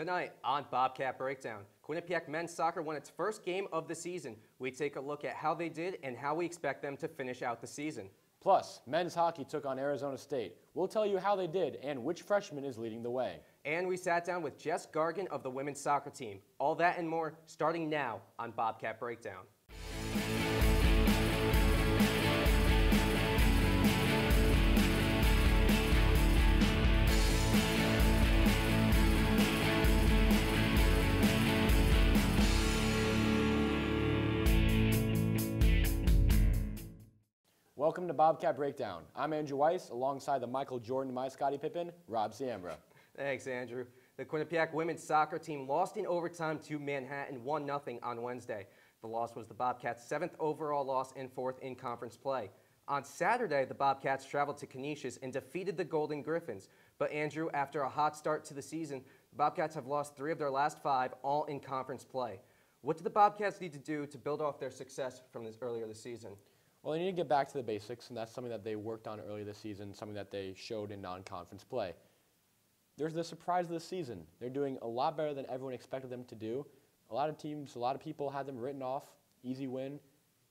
Tonight on Bobcat Breakdown, Quinnipiac men's soccer won its first game of the season. We take a look at how they did and how we expect them to finish out the season. Plus, men's hockey took on Arizona State. We'll tell you how they did and which freshman is leading the way. And we sat down with Jess Gargan of the women's soccer team. All that and more starting now on Bobcat Breakdown. Welcome to Bobcat Breakdown. I'm Andrew Weiss, alongside the Michael Jordan, my Scottie Pippen, Rob Ciambra. Thanks, Andrew. The Quinnipiac women's soccer team lost in overtime to Manhattan 1 0 on Wednesday. The loss was the Bobcats' seventh overall loss and fourth in conference play. On Saturday, the Bobcats traveled to Canisius and defeated the Golden Griffins. But Andrew, after a hot start to the season, the Bobcats have lost three of their last five, all in conference play. What do the Bobcats need to do to build off their success from this earlier this season? Well, they need to get back to the basics, and that's something that they worked on earlier this season, something that they showed in non-conference play. There's the surprise of the season. They're doing a lot better than everyone expected them to do. A lot of teams, a lot of people had them written off, easy win,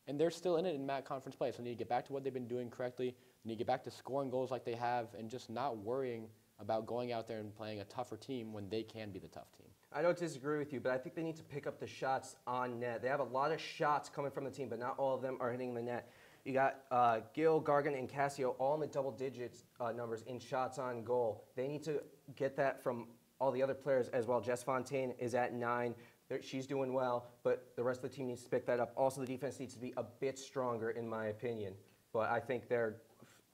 and they're still in it in MAAC conference play. So they need to get back to what they've been doing correctly. They need to get back to scoring goals like they have, and just not worrying about going out there and playing a tougher team when they can be the tough team. I don't disagree with you, but I think they need to pick up the shots on net. They have a lot of shots coming from the team, but not all of them are hitting the net. You got uh, Gil, Gargan, and Cassio all in the double digits uh, numbers in shots on goal. They need to get that from all the other players as well. Jess Fontaine is at nine. They're, she's doing well, but the rest of the team needs to pick that up. Also, the defense needs to be a bit stronger, in my opinion. But I think they're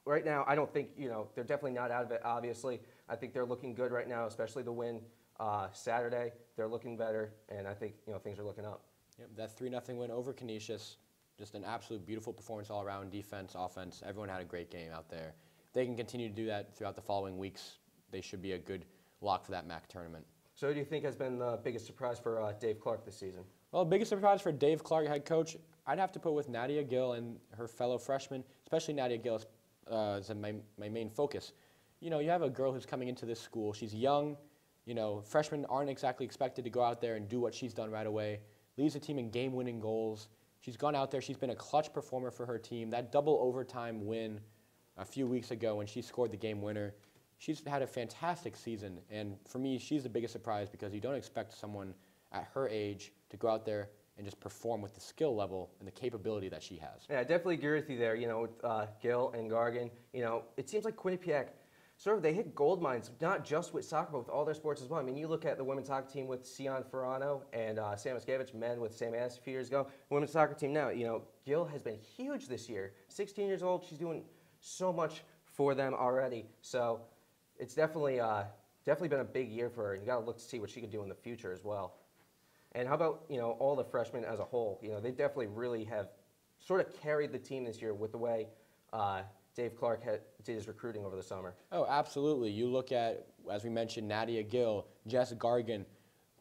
right now. I don't think you know they're definitely not out of it. Obviously, I think they're looking good right now, especially the win uh, Saturday. They're looking better, and I think you know things are looking up. Yep, that three nothing win over Canisius just an absolute beautiful performance all around, defense, offense. Everyone had a great game out there. If they can continue to do that throughout the following weeks, they should be a good lock for that MAAC tournament. So, who do you think has been the biggest surprise for uh, Dave Clark this season? Well, the biggest surprise for Dave Clark, head coach, I'd have to put with Nadia Gill and her fellow freshmen, especially Nadia Gill uh, is my, my main focus. You know, you have a girl who's coming into this school. She's young. You know, freshmen aren't exactly expected to go out there and do what she's done right away. Leads the team in game-winning goals. She's gone out there. She's been a clutch performer for her team. That double overtime win a few weeks ago when she scored the game winner, she's had a fantastic season. And for me, she's the biggest surprise because you don't expect someone at her age to go out there and just perform with the skill level and the capability that she has. Yeah, I definitely agree with you there. You know, with uh, Gil and Gargan, you know, it seems like Quinnipiac – sort of they hit gold mines, not just with soccer, but with all their sports as well. I mean, you look at the women's hockey team with Cianfarano and uh, Samoskevich, men with Sam Anas a few years ago. Women's soccer team now, you know, Gill has been huge this year. 16 years old, she's doing so much for them already. So it's definitely uh, definitely been a big year for her. You got to look to see what she can do in the future as well. And how about you know all the freshmen as a whole? You know, they definitely really have sort of carried the team this year with the way. Uh, Dave Clark had, did his recruiting over the summer. Oh, absolutely. You look at, as we mentioned, Nadia Gill, Jess Gargan,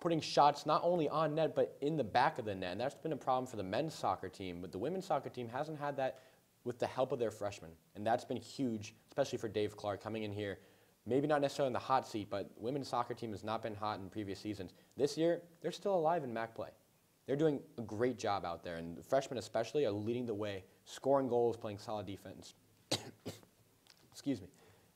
putting shots not only on net, but in the back of the net. And that's been a problem for the men's soccer team, but the women's soccer team hasn't had that with the help of their freshmen. And that's been huge, especially for Dave Clark coming in here. Maybe not necessarily in the hot seat, but women's soccer team has not been hot in previous seasons. This year, they're still alive in MAAC play. They're doing a great job out there, and the freshmen especially are leading the way, scoring goals, playing solid defense. Excuse me.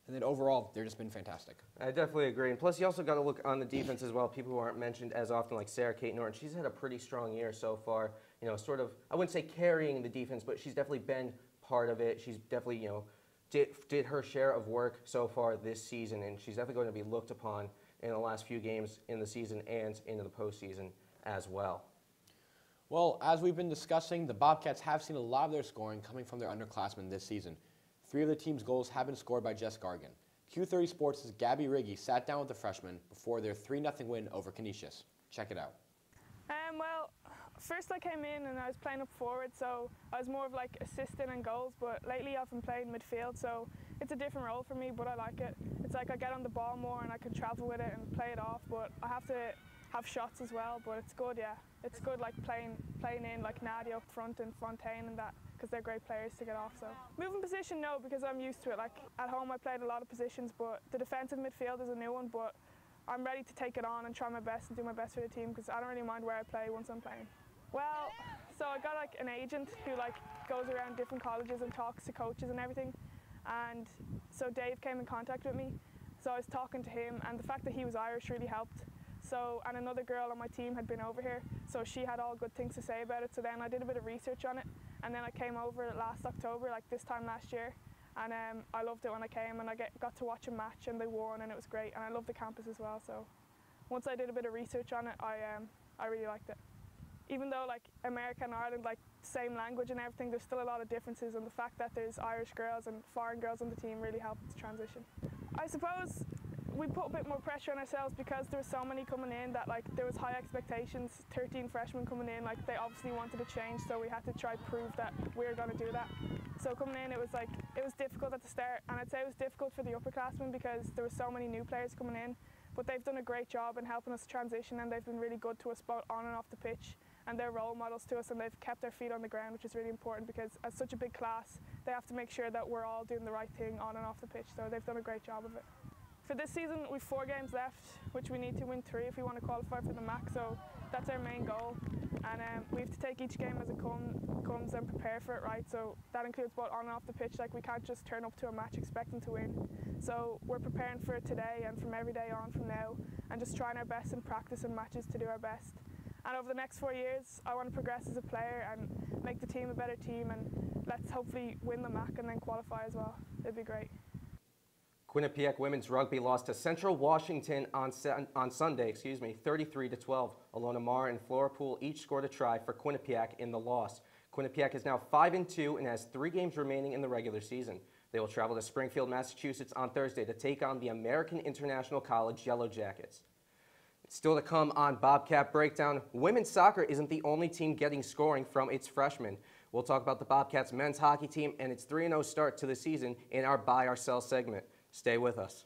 And then overall, they've just been fantastic. I definitely agree. And plus, you also got to look on the defense as well. People who aren't mentioned as often, like Sarah Kate Norton. She's had a pretty strong year so far. You know, sort of, I wouldn't say carrying the defense, but she's definitely been part of it. She's definitely, you know, did, did her share of work so far this season, and she's definitely going to be looked upon in the last few games in the season and into the postseason as well. Well, as we've been discussing, the Bobcats have seen a lot of their scoring coming from their underclassmen this season. Three of the team's goals have been scored by Jess Gargan. Q30 Sports' Gabby Riggy sat down with the freshmen before their 3-0 win over Canisius. Check it out. Um, well, first I came in and I was playing up forward, so I was more of like assisting and goals, but lately I've been playing midfield, so it's a different role for me, but I like it. It's like I get on the ball more and I can travel with it and play it off, but I have to have shots as well, but it's good, yeah. It's good like playing playing in like Nadia up front and Fontaine and that because they're great players to get off. So moving position, no, because I'm used to it. Like at home, I played a lot of positions, but the defensive midfield is a new one. But I'm ready to take it on and try my best and do my best for the team because I don't really mind where I play once I'm playing. Well, so I got like an agent who like goes around different colleges and talks to coaches and everything. And so Dave came in contact with me. So I was talking to him and the fact that he was Irish really helped. So and another girl on my team had been over here, so she had all good things to say about it. So then I did a bit of research on it, and then I came over last October, like this time last year, and um, I loved it when I came and I get, got to watch a match and they won and it was great and I love the campus as well. So once I did a bit of research on it, I um, I really liked it. Even though like America and Ireland like same language and everything, there's still a lot of differences, and the fact that there's Irish girls and foreign girls on the team really helped the transition. I suppose we put a bit more pressure on ourselves because there were so many coming in that like there was high expectations 13 freshmen coming in like they obviously wanted a change so we had to try prove that we were going to do that. So coming in it was like it was difficult at the start and i'd say it was difficult for the upperclassmen because there were so many new players coming in but they've done a great job in helping us transition and they've been really good to us both on and off the pitch and they're role models to us and they've kept their feet on the ground which is really important because as such a big class they have to make sure that we're all doing the right thing on and off the pitch so they've done a great job of it for this season, we've four games left, which we need to win three if we want to qualify for the MAAC. So that's our main goal, and um, we have to take each game as it come, comes and prepare for it right. So that includes both on and off the pitch. Like we can't just turn up to a match expecting to win. So we're preparing for it today and from every day on from now, and just trying our best in practice and matches to do our best. And over the next four years, I want to progress as a player and make the team a better team, and let's hopefully win the MAAC and then qualify as well. It'd be great. Quinnipiac women's rugby lost to Central Washington on, on Sunday, excuse me, 33 to 12. Alona Marr and Flora Poole each scored a try for Quinnipiac in the loss. Quinnipiac is now 5 and 2 and has 3 games remaining in the regular season. They will travel to Springfield, Massachusetts on Thursday to take on the American International College Yellow Jackets. Still to come on Bobcat Breakdown, women's soccer isn't the only team getting scoring from its freshmen. We'll talk about the Bobcats men's hockey team and its 3-0 start to the season in our Buy or Sell segment. Stay with us.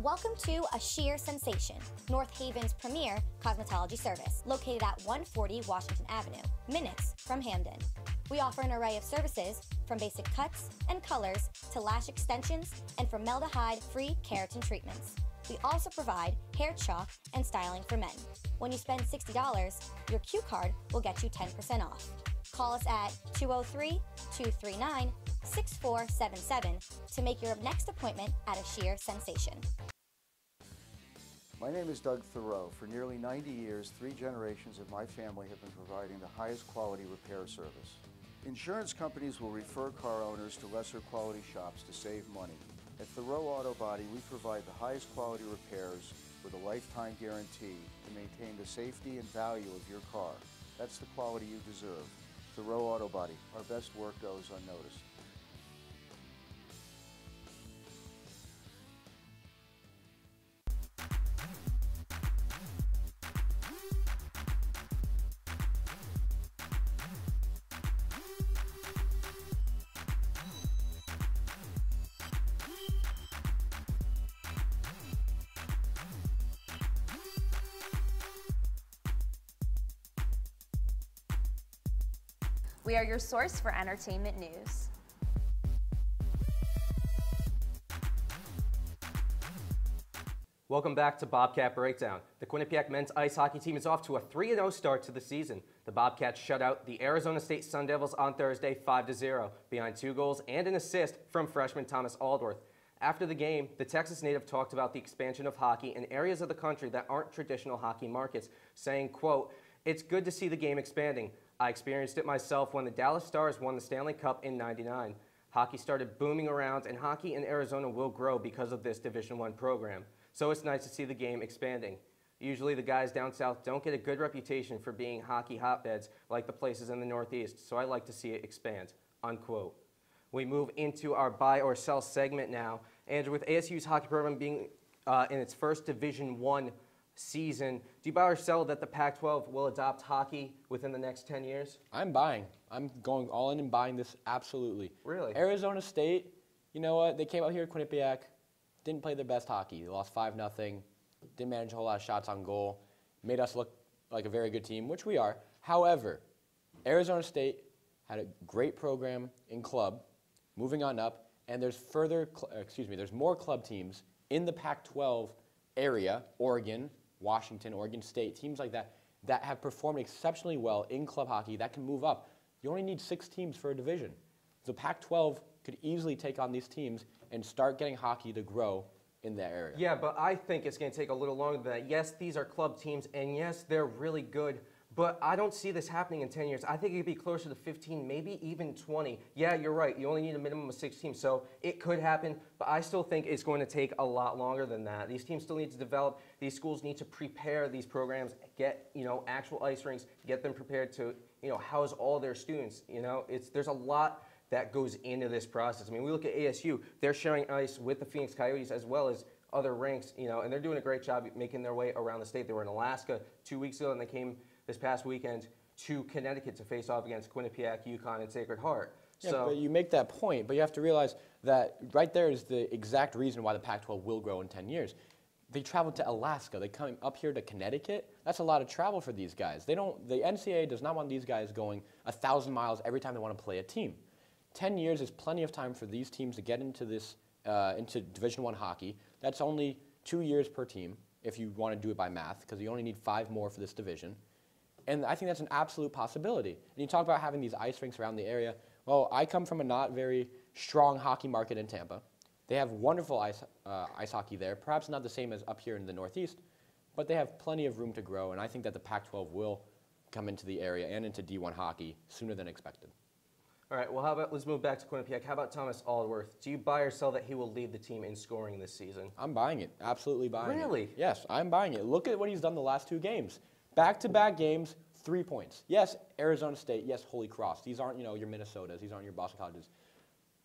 Welcome to A Sheer Sensation, North Haven's premier cosmetology service, located at 140 Washington Avenue, minutes from Hamden. We offer an array of services from basic cuts and colors to lash extensions and formaldehyde-free keratin treatments. We also provide hair chalk and styling for men. When you spend $60, your Q card will get you 10% off. Call us at 203 239 6477 to make your next appointment at a sheer sensation. My name is Doug Thoreau. For nearly 90 years, three generations of my family have been providing the highest quality repair service. Insurance companies will refer car owners to lesser quality shops to save money. At Thoreau Auto Body, we provide the highest quality repairs with a lifetime guarantee to maintain the safety and value of your car. That's the quality you deserve. Thoreau Auto Body, our best work goes unnoticed. We are your source for entertainment news. Welcome back to Bobcat Breakdown. The Quinnipiac men's ice hockey team is off to a 3-0 start to the season. The Bobcats shut out the Arizona State Sun Devils on Thursday 5-0, behind two goals and an assist from freshman Thomas Aldworth. After the game, the Texas native talked about the expansion of hockey in areas of the country that aren't traditional hockey markets, saying, quote, It's good to see the game expanding. I experienced it myself when the Dallas Stars won the Stanley Cup in 99. Hockey started booming around and hockey in Arizona will grow because of this Division 1 program. So it's nice to see the game expanding. Usually the guys down south don't get a good reputation for being hockey hotbeds like the places in the Northeast, so I like to see it expand, unquote. We move into our buy or sell segment now. Andrew, with ASU's hockey program being uh, in its first Division 1 season. Do you buy or sell that the Pac 12 will adopt hockey within the next 10 years? I'm buying. I'm going all in and buying this absolutely. Really? Arizona State, you know what? They came out here at Quinnipiac, didn't play their best hockey. They lost 5 nothing. didn't manage a whole lot of shots on goal, made us look like a very good team, which we are. However, Arizona State had a great program in club, moving on up, and there's further, excuse me, there's more club teams in the Pac 12 area, Oregon, Washington, Oregon State, teams like that, that have performed exceptionally well in club hockey that can move up. You only need six teams for a division. The Pac 12 could easily take on these teams and start getting hockey to grow in that area. Yeah, but I think it's going to take a little longer than that. Yes, these are club teams, and yes, they're really good. But I don't see this happening in 10 years. I think it could be closer to 15, maybe even 20. Yeah, you're right. You only need a minimum of six teams, so it could happen. But I still think it's going to take a lot longer than that. These teams still need to develop. These schools need to prepare these programs, get you know actual ice rinks, get them prepared to you know house all their students. You know, it's there's a lot that goes into this process. I mean, we look at ASU; they're sharing ice with the Phoenix Coyotes as well as other rinks. You know, and they're doing a great job making their way around the state. They were in Alaska two weeks ago, and they came this past weekend to Connecticut to face off against Quinnipiac, UConn, and Sacred Heart. Yeah, so but you make that point, but you have to realize that right there is the exact reason why the Pac-12 will grow in 10 years. They travel to Alaska. They come up here to Connecticut. That's a lot of travel for these guys. They don't. The NCAA does not want these guys going a thousand miles every time they want to play a team. 10 years is plenty of time for these teams to get into this uh, into Division One hockey. That's only two years per team if you want to do it by math, because you only need five more for this division. And I think that's an absolute possibility. And you talk about having these ice rinks around the area. Well, I come from a not very strong hockey market in Tampa. They have wonderful ice, uh, ice hockey there, perhaps not the same as up here in the Northeast, but they have plenty of room to grow. And I think that the Pac 12 will come into the area and into D1 hockey sooner than expected. All right, well, how about let's move back to Quinnipiac. How about Thomas Aldworth? Do you buy or sell that he will lead the team in scoring this season? I'm buying it. Absolutely buying it. Really? Yes, I'm buying it. Look at what he's done the last two games. Back to back games, three points. Yes, Arizona State. Yes, Holy Cross. These aren't, you know, your Minnesotas. These aren't your Boston Colleges.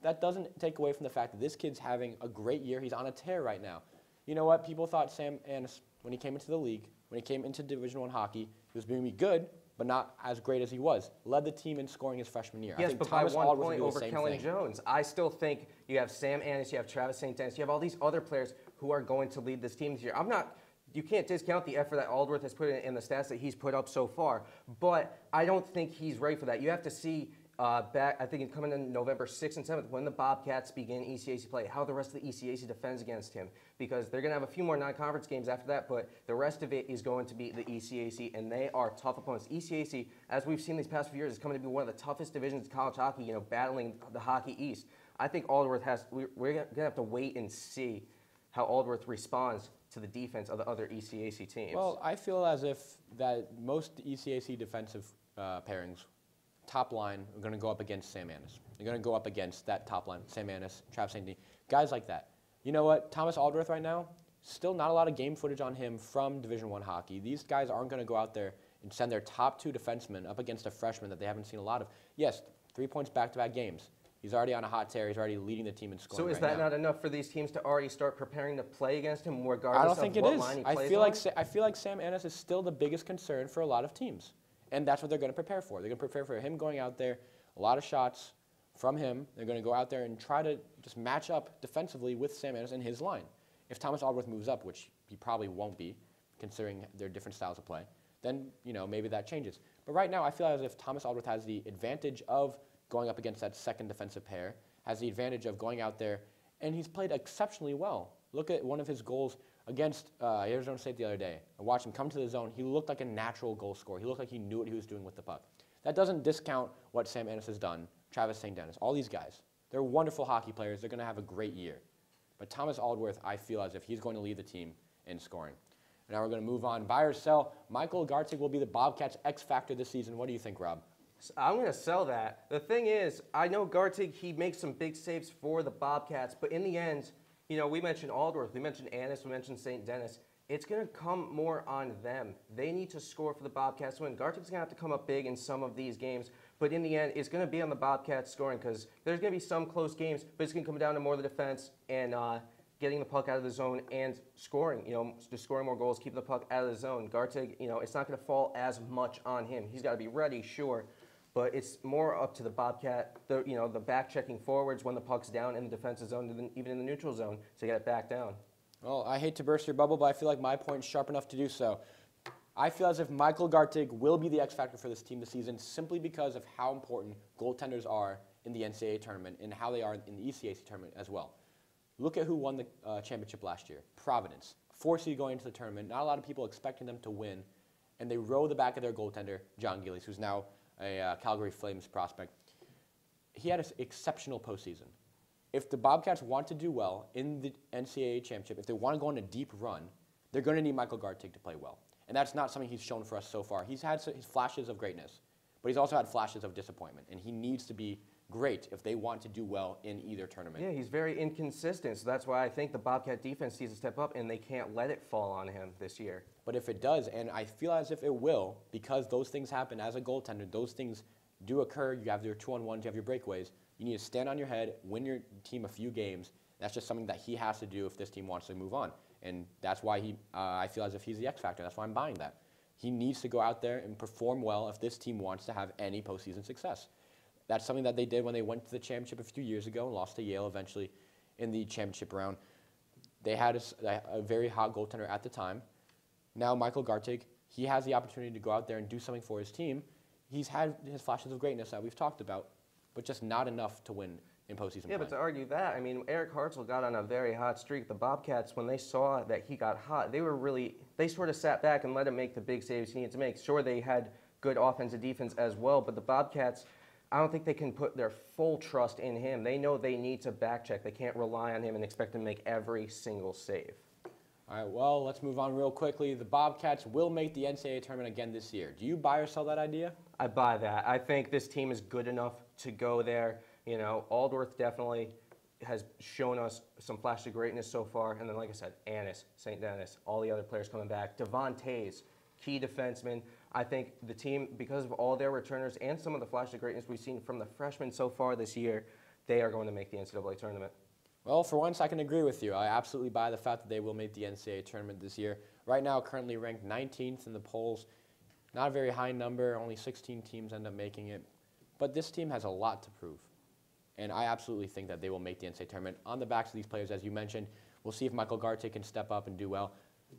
That doesn't take away from the fact that this kid's having a great year. He's on a tear right now. You know what? People thought Sam Anas, when he came into the league, when he came into Division One hockey, he was going to be good, but not as great as he was. Led the team in scoring his freshman year. I Yes, think but Thomas by one point over Kellen. Jones. I still think you have Sam Anas, you have Travis St. Denis, you have all these other players who are going to lead this team this year. I'm not. You can't discount the effort that Aldworth has put in and the stats that he's put up so far, but I don't think he's ready for that. You have to see uh, back. I think coming in November 6th and 7th when the Bobcats begin ECAC play. How the rest of the ECAC defends against him because they're going to have a few more non-conference games after that, but the rest of it is going to be the ECAC, and they are tough opponents. ECAC, as we've seen these past few years, is coming to be one of the toughest divisions in college hockey. You know, battling the Hockey East. I think Aldworth has. we- We're going to have to wait and see how Aldworth responds to the defense of the other ECAC teams. Well, I feel as if that most ECAC defensive uh, pairings, top line, are going to go up against Sam Anas. They're going to go up against that top line, Sam Anas, Travis. Denis, guys like that. You know what? Thomas Aldworth right now, still not a lot of game footage on him from Division One hockey. These guys aren't going to go out there and send their top two defensemen up against a freshman that they haven't seen a lot of. Yes, three points back-to-back games. He's already on a hot tear. He's already leading the team in scoring. So is right that now. not enough for these teams to already start preparing to play against him, regardless I don't think of it what is. line he I plays feel on? like Sa- I feel like Sam Anas is still the biggest concern for a lot of teams, and that's what they're going to prepare for. They're going to prepare for him going out there, a lot of shots from him. They're going to go out there and try to just match up defensively with Sam Anas and his line. If Thomas Aldworth moves up, which he probably won't be, considering their different styles of play, then you know maybe that changes. But right now, I feel as if Thomas Aldworth has the advantage of going up against that second defensive pair, has the advantage of going out there, and he's played exceptionally well. Look at one of his goals against uh, Arizona State the other day. I watched him come to the zone. He looked like a natural goal scorer. He looked like he knew what he was doing with the puck. That doesn't discount what Sam Anas has done, Travis St. Denis, all these guys. They're wonderful hockey players. They're going to have a great year. But Thomas Aldworth, I feel as if he's going to lead the team in scoring. Now we're going to move on. Buy or sell. Michael Garteig will be the Bobcats X factor this season. What do you think, Rob? I'm going to sell that. The thing is, I know Garteig, he makes some big saves for the Bobcats, but in the end, you know, we mentioned Aldworth, we mentioned Anas, we mentioned St. Denis. It's going to come more on them. They need to score for the Bobcats win. Garteig's going to have to come up big in some of these games, but in the end, it's going to be on the Bobcats scoring because there's going to be some close games, but it's going to come down to more of the defense and uh, getting the puck out of the zone and scoring, you know, just scoring more goals, keeping the puck out of the zone. Garteig, you know, it's not going to fall as much on him. He's got to be ready, sure, but it's more up to the Bobcat, the you know, the back checking forwards when the puck's down in the defensive zone, even in the neutral zone, to get it back down. Well, I hate to burst your bubble, but I feel like my point's sharp enough to do so. I feel as if Michael Garteig will be the X factor for this team this season simply because of how important goaltenders are in the NCAA tournament and how they are in the ECAC tournament as well. Look at who won the uh, championship last year Providence. four seed going into the tournament. Not a lot of people expecting them to win, and they row the back of their goaltender, John Gillies, who's now a uh, Calgary Flames prospect. He had an exceptional postseason. If the Bobcats want to do well in the NCAA championship, if they want to go on a deep run, they're going to need Michael Garteig to play well. And that's not something he's shown for us so far. He's had his flashes of greatness, but he's also had flashes of disappointment, and he needs to be great if they want to do well in either tournament. Yeah, he's very inconsistent, so that's why I think the Bobcat defense needs to step up, and they can't let it fall on him this year. But if it does, and I feel as if it will, because those things happen as a goaltender, those things do occur. You have your two on ones, you have your breakaways. You need to stand on your head, win your team a few games. That's just something that he has to do if this team wants to move on. And that's why he, uh, I feel as if he's the X factor. That's why I'm buying that. He needs to go out there and perform well if this team wants to have any postseason success. That's something that they did when they went to the championship a few years ago and lost to Yale eventually in the championship round. They had a, a very hot goaltender at the time. Now Michael Garteig, he has the opportunity to go out there and do something for his team. He's had his flashes of greatness that we've talked about, but just not enough to win in postseason Yeah, but to argue that, I mean, Eric Hartzell got on a very hot streak. The Bobcats, when they saw that he got hot, they were really, they sort of sat back and let him make the big saves he needed to make. Sure, they had good offensive defense as well, but the Bobcats, I don't think they can put their full trust in him. They know they need to back check. They can't rely on him and expect him to make every single save. All right, well, let's move on real quickly. The Bobcats will make the NCAA tournament again this year. Do you buy or sell that idea? I buy that. I think this team is good enough to go there. You know, Aldworth definitely has shown us some flash of greatness so far. And then, like I said, Anas, St. Denis, all the other players coming back. Devon Toews, key defenseman. I think the team, because of all their returners and some of the flash of greatness we've seen from the freshmen so far this year, they are going to make the NCAA tournament. Well, for once, I can agree with you. I absolutely buy the fact that they will make the NCAA tournament this year. Right now, currently ranked 19th in the polls. Not a very high number. Only 16 teams end up making it. But this team has a lot to prove. And I absolutely think that they will make the NCAA tournament on the backs of these players, as you mentioned. We'll see if Michael Garteig can step up and do well.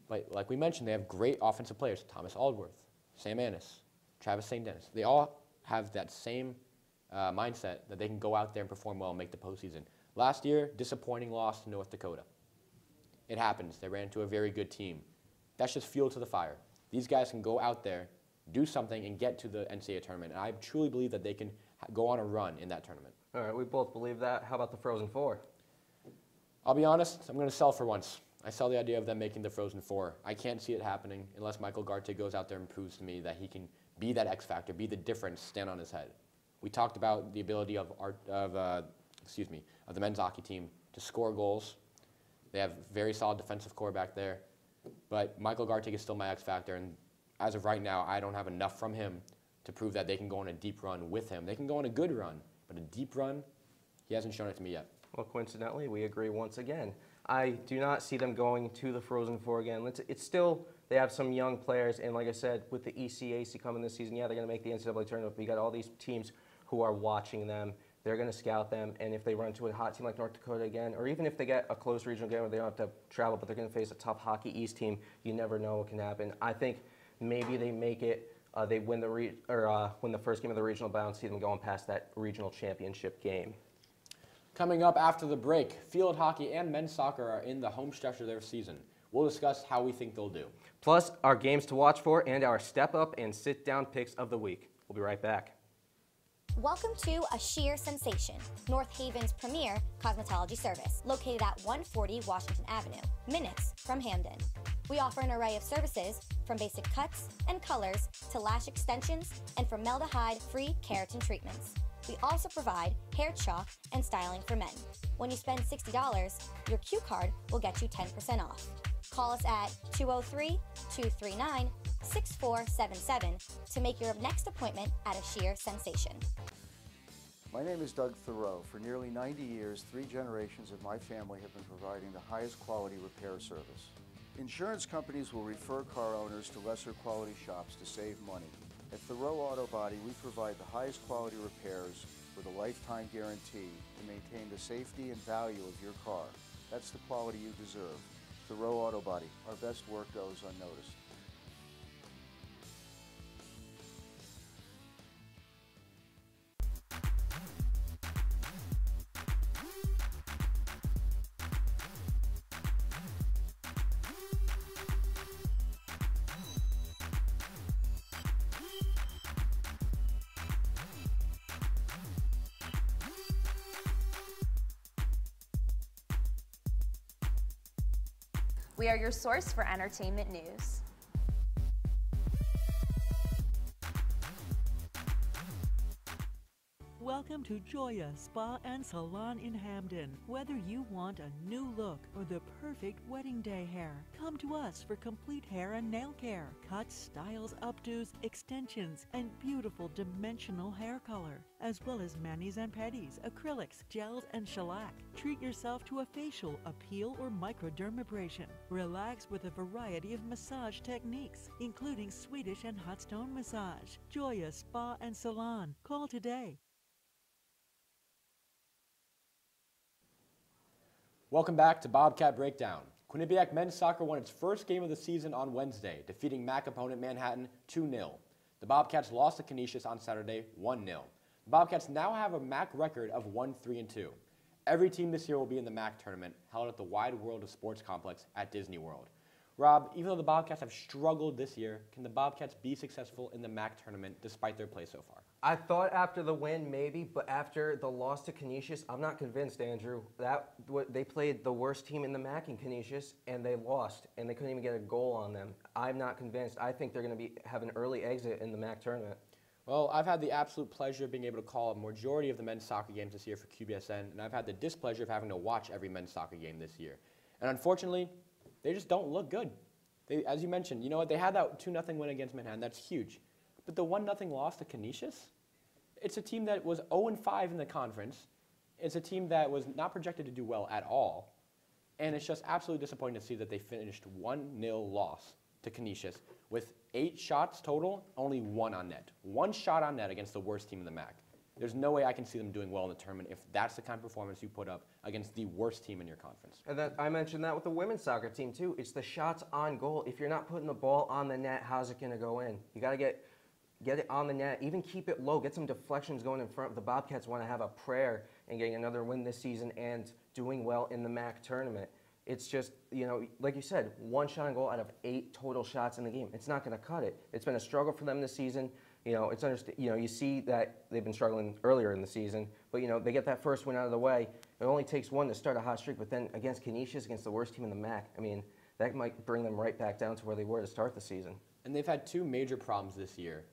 But like we mentioned, they have great offensive players. Thomas Aldworth, Sam Anas, Travis St. Denis. They all have that same uh, mindset that they can go out there and perform well and make the postseason. Last year, disappointing loss to North Dakota. It happens. They ran into a very good team. That's just fuel to the fire. These guys can go out there, do something, and get to the NCAA tournament. And I truly believe that they can ha- go on a run in that tournament. All right, we both believe that. How about the Frozen Four? I'll be honest, I'm going to sell for once. I saw the idea of them making the Frozen Four. I can't see it happening unless Michael Garteig goes out there and proves to me that he can be that X factor, be the difference, stand on his head. We talked about the ability of our, of uh, excuse me, of the men's hockey team to score goals. They have very solid defensive core back there, but Michael Garteig is still my X factor, and as of right now, I don't have enough from him to prove that they can go on a deep run with him. They can go on a good run, but a deep run, he hasn't shown it to me yet. Well, coincidentally, we agree once again. I do not see them going to the Frozen Four again. It's, it's still, they have some young players, and like I said, with the ECAC coming this season, yeah, they're going to make the NCAA tournament, but you got all these teams who are watching them. They're going to scout them, and if they run into a hot team like North Dakota again, or even if they get a close regional game where they don't have to travel, but they're going to face a tough Hockey East team, you never know what can happen. I think maybe they make it. Uh, they win the re- or uh, win the first game of the regional bound, see them going past that regional championship game. Coming up after the break, field hockey and men's soccer are in the home stretch of their season. We'll discuss how we think they'll do. Plus, our games to watch for and our step up and sit down picks of the week. We'll be right back. Welcome to A Sheer Sensation, North Haven's premier cosmetology service, located at 140 Washington Avenue, minutes from Hamden. We offer an array of services from basic cuts and colors to lash extensions and formaldehyde free keratin treatments. We also provide hair chalk and styling for men. When you spend $60, your Q card will get you 10% off. Call us at 203 239 6477 to make your next appointment at a sheer sensation. My name is Doug Thoreau. For nearly 90 years, three generations of my family have been providing the highest quality repair service. Insurance companies will refer car owners to lesser quality shops to save money. At Thoreau Auto Body, we provide the highest quality repairs with a lifetime guarantee to maintain the safety and value of your car. That's the quality you deserve. Thoreau Auto Body, our best work goes unnoticed. We are your source for entertainment news. To Joya Spa and Salon in Hamden. Whether you want a new look or the perfect wedding day hair, come to us for complete hair and nail care, cuts, styles, updos, extensions, and beautiful dimensional hair color, as well as manis and pedis, acrylics, gels, and shellac. Treat yourself to a facial, a peel, or microdermabrasion. Relax with a variety of massage techniques, including Swedish and hot stone massage. Joya Spa and Salon. Call today Welcome back to Bobcat Breakdown. Quinnipiac men's soccer won its first game of the season on Wednesday, defeating MAAC opponent Manhattan 2 0. The Bobcats lost to Canisius on Saturday 1 0. The Bobcats now have a MAAC record of 1 3 2. Every team this year will be in the MAAC tournament held at the Wide World of Sports complex at Disney World. Rob, even though the Bobcats have struggled this year, can the Bobcats be successful in the MAAC tournament despite their play so far? I thought after the win maybe, but after the loss to Canisius, I'm not convinced, Andrew. That they played the worst team in the MAAC in Canisius, and they lost, and they couldn't even get a goal on them. I'm not convinced. I think they're going to be have an early exit in the MAAC tournament. Well, I've had the absolute pleasure of being able to call a majority of the men's soccer games this year for QBSN, and I've had the displeasure of having to watch every men's soccer game this year. And unfortunately, they just don't look good. They, as you mentioned, you know what? They had that 2 0 win against Manhattan. That's huge. But the 1 0 loss to Canisius? It's a team that was 0 5 in the conference. It's a team that was not projected to do well at all. And it's just absolutely disappointing to see that they finished 1 0 loss to Canisius with eight shots total, only one on net. One shot on net against the worst team in the MAAC. There's no way I can see them doing well in the tournament if that's the kind of performance you put up against the worst team in your conference. And that, I mentioned that with the women's soccer team too. It's the shots on goal. If you're not putting the ball on the net, how's it going to go in? You got to get get it on the net. Even keep it low. Get some deflections going in front. The Bobcats want to have a prayer and getting another win this season and doing well in the MAAC tournament. It's just, you know, like you said, one shot on goal out of eight total shots in the game. It's not going to cut it. It's been a struggle for them this season. You know, it's understand. You know, you see that they've been struggling earlier in the season, but you know they get that first win out of the way. It only takes one to start a hot streak, but then against Canisius, against the worst team in the MAAC, I mean, that might bring them right back down to where they were to start the season. And they've had two major problems this year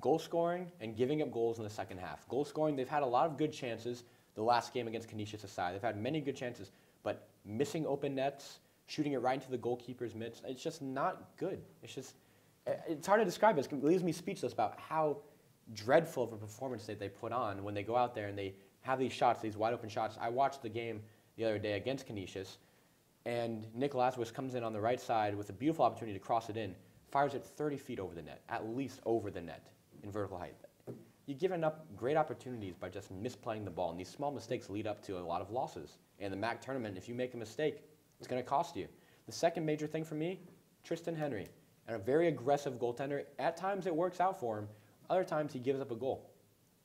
goal scoring and giving up goals in the second half. Goal scoring, they've had a lot of good chances. The last game against Canisius aside, they've had many good chances, but missing open nets, shooting it right into the goalkeeper's mitts, it's just not good. It's just, eh, it's hard to describe. It leaves me speechless about how dreadful of a performance that they put on when they go out there and they have these shots, these wide open shots. I watched the game the other day against Canisius, and Nick Lazarus comes in on the right side with a beautiful opportunity to cross it in, fires it 30 feet over the net, at least over the net in vertical height. You're giving up great opportunities by just misplaying the ball, and these small mistakes lead up to a lot of losses. In the MAAC tournament, if you make a mistake, it's going to cost you. The second major thing for me, Tristan Henry, and a very aggressive goaltender. At times it works out for him. Other times he gives up a goal.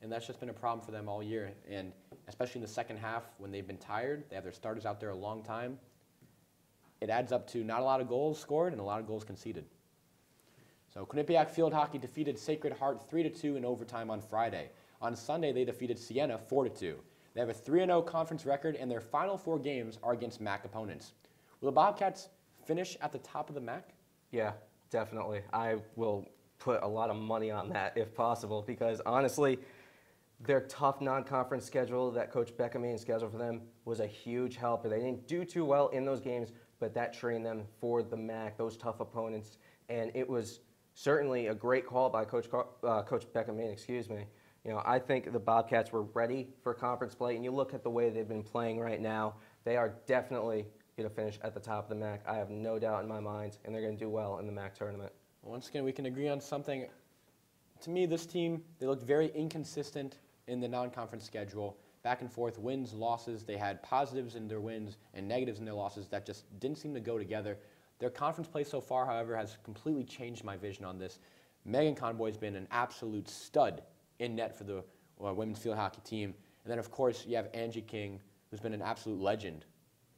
And that's just been a problem for them all year. And especially in the second half when they've been tired, they have their starters out there a long time. It adds up to not a lot of goals scored and a lot of goals conceded. So Quinnipiac Field Hockey defeated Sacred Heart 3-2 in overtime on Friday. On Sunday, they defeated Siena 4-2. They have a 3-0 conference record, and their final four games are against MAAC opponents. Will the Bobcats finish at the top of the MAAC? Yeah, definitely. I will put a lot of money on that if possible because honestly, their tough non-conference schedule that Coach Beckham scheduled for them was a huge help. They didn't do too well in those games, but that trained them for the MAAC, those tough opponents, and it was certainly a great call by Coach uh, Coach Beckham, excuse me. You know, I think the Bobcats were ready for conference play, and you look at the way they've been playing right now. They are definitely going to finish at the top of the MAAC. I have no doubt in my mind, and they're going to do well in the MAAC tournament. Once again, we can agree on something. To me, this team they looked very inconsistent in the non-conference schedule. Back and forth, wins, losses. They had positives in their wins and negatives in their losses that just didn't seem to go together. Their conference play so far, however, has completely changed my vision on this. Megan Conboy's been an absolute stud in net for the uh, women's field hockey team. And then, of course, you have Angie King, who's been an absolute legend.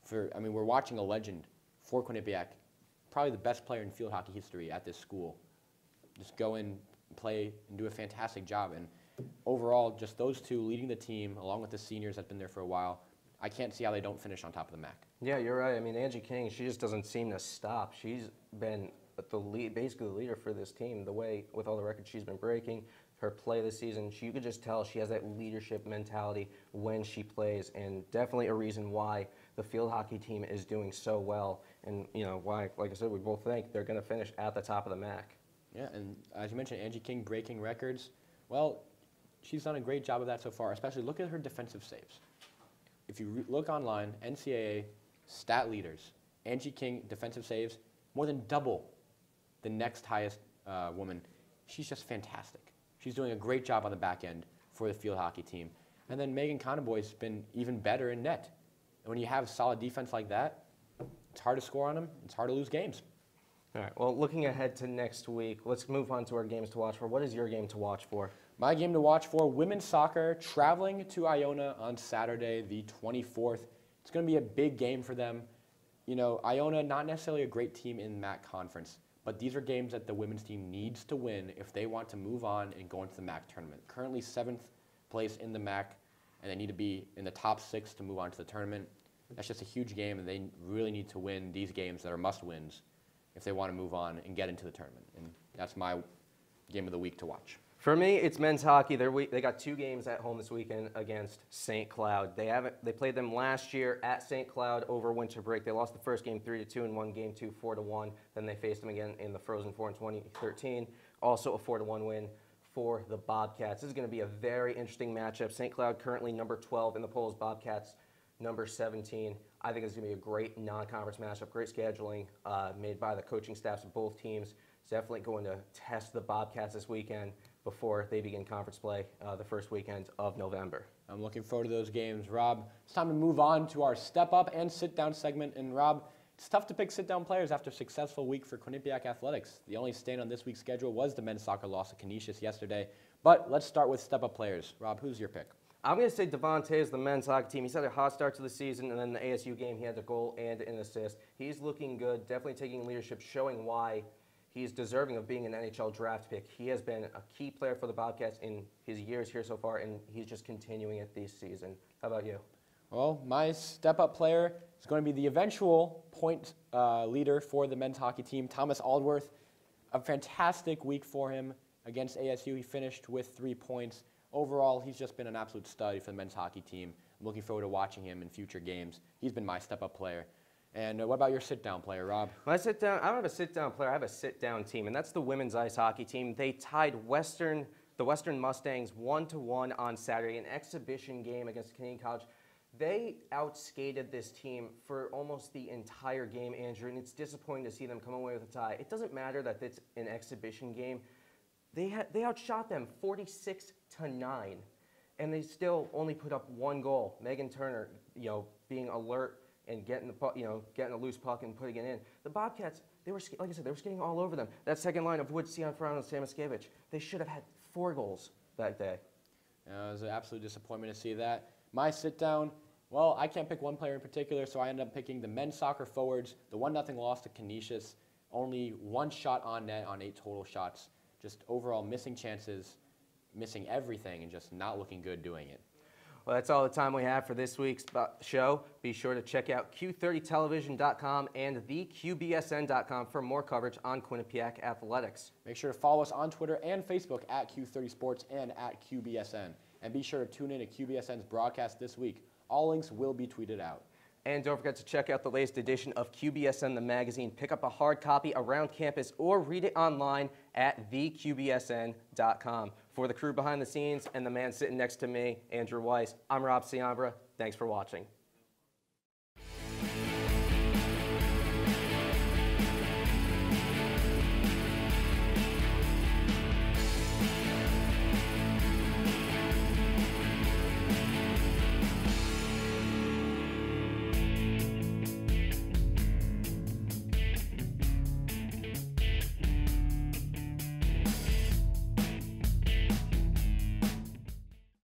For I mean, we're watching a legend for Quinnipiac, probably the best player in field hockey history at this school. Just go in, play, and do a fantastic job. And overall, just those two leading the team, along with the seniors that's been there for a while, I can't see how they don't finish on top of the MAAC. Yeah, you're right. I mean, Angie King, she just doesn't seem to stop. She's been the lead, basically the leader for this team. The way with all the records she's been breaking, her play this season, she, you could just tell she has that leadership mentality when she plays, and definitely a reason why the field hockey team is doing so well, and you know why, like I said, we both think they're going to finish at the top of the MAC. Yeah, and as you mentioned, Angie King breaking records. Well, she's done a great job of that so far, especially look at her defensive saves. If you look online, NCAA stat leaders, Angie King defensive saves, more than double the next highest uh, woman. She's just fantastic. She's doing a great job on the back end for the field hockey team. And then Megan Conboy's been even better in net. And when you have solid defense like that, it's hard to score on them. It's hard to lose games. All right. Well, looking ahead to next week, let's move on to our games to watch for. What is your game to watch for? My game to watch for women's soccer traveling to Iona on Saturday, the 24th. It's going to be a big game for them. You know, Iona, not necessarily a great team in MAAC conference, but these are games that the women's team needs to win if they want to move on and go into the MAAC tournament. Currently seventh place in the MAAC, and they need to be in the top six to move on to the tournament. That's just a huge game, and they really need to win these games that are must wins if they want to move on and get into the tournament. And that's my game of the week to watch. For me, it's men's hockey. They're we- they got two games at home this weekend against St. Cloud. They haven't they played them last year at St. Cloud over winter break. They lost the first game three to two and won game two four to one. Then they faced them again in the Frozen Four in 2013. Also a four to one win for the Bobcats. This is going to be a very interesting matchup. St. Cloud currently number 12 in the polls. Bobcats number 17. I think it's going to be a great non-conference matchup. Great scheduling uh, made by the coaching staffs of both teams. It's definitely going to test the Bobcats this weekend before they begin conference play uh, the first weekend of November. I'm looking forward to those games. Rob, it's time to move on to our step up and sit down segment. And Rob, it's tough to pick sit down players after a successful week for Quinnipiac Athletics. The only stain on this week's schedule was the men's soccer loss to Canisius yesterday. But let's start with step up players. Rob, who's your pick? I'm going to say Devon Toews the men's hockey team. He's had a hot start to the season, and then the ASU game, he had a goal and an assist. He's looking good, definitely taking leadership, showing why he's deserving of being an NHL draft pick. He has been a key player for the Bobcats in his years here so far, and he's just continuing it this season. How about you? Well, my step up player is going to be the eventual point uh, leader for the men's hockey team, Thomas Aldworth. A fantastic week for him against ASU. He finished with three points. Overall, he's just been an absolute stud for the men's hockey team. I'm looking forward to watching him in future games. He's been my step up player. And uh, what about your sit down player, Rob? When I sit down, I don't have a sit down player. I have a sit down team, and that's the women's ice hockey team. They tied Western, the Western Mustangs, one to one on Saturday, an exhibition game against Canadian College. They outskated this team for almost the entire game, Andrew, and it's disappointing to see them come away with a tie. It doesn't matter that it's an exhibition game. They they outshot them 46 to nine, and they still only put up one goal. Megan Turner, you know, being alert and getting the you know, getting a loose puck and putting it in. The Bobcats, they were like I said, they were skating all over them. That second line of Wood, Cianfarano, and Samoskevich, they should have had four goals that day. Uh, it was an absolute disappointment to see that. My sit down, well, I can't pick one player in particular, so I ended up picking the men's soccer forwards. The 1 0 loss to Canisius, only one shot on net on eight total shots. Just overall missing chances, missing everything, and just not looking good doing it. Well, that's all the time we have for this week's show. Be sure to check out Q30television.com and theqbsn.com for more coverage on Quinnipiac athletics. Make sure to follow us on Twitter and Facebook at Q30 Sports and at QBSN. And be sure to tune in to QBSN's broadcast this week. All links will be tweeted out. And don't forget to check out the latest edition of QBSN the magazine. Pick up a hard copy around campus or read it online at theqbsn.com. For the crew behind the scenes and the man sitting next to me, Andrew Weiss, I'm Rob Ciambra. Thanks for watching.